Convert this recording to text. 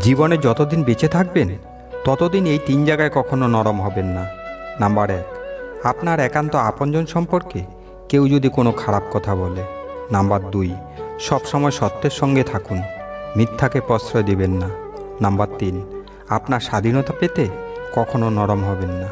জীবনে যতদিন বেঁচে থাকবেন, ততদিন এই তিন জায়গায় কখনো নরম হবেন না। নাম্বার এক, আপনার একান্ত আপনজন সম্পর্কে কেউ যদি কোনো খারাপ কথা বলে। নাম্বার দুই, সবসময় সত্যের সঙ্গে থাকুন, মিথ্যাকে প্রশ্রয় দিবেন না। নাম্বার তিন, আপনার স্বাধীনতা পেতে কখনো নরম হবেন না।